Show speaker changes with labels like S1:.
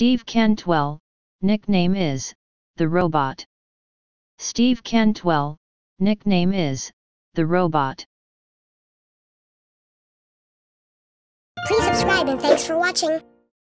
S1: Steve Cantwell, nickname is, The Robot. Steve Cantwell, nickname is, The Robot.
S2: Please subscribe and thanks for watching.